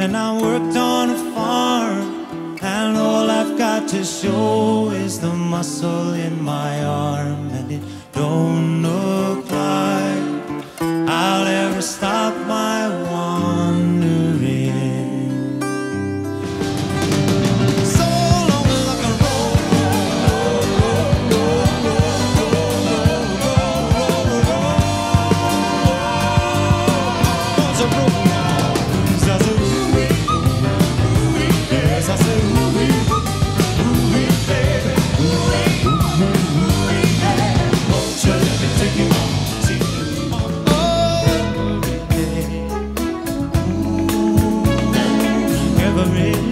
and I worked on a farm, and all I've got to show is the muscle in my arm, and it don't look like I'll ever stop novamente.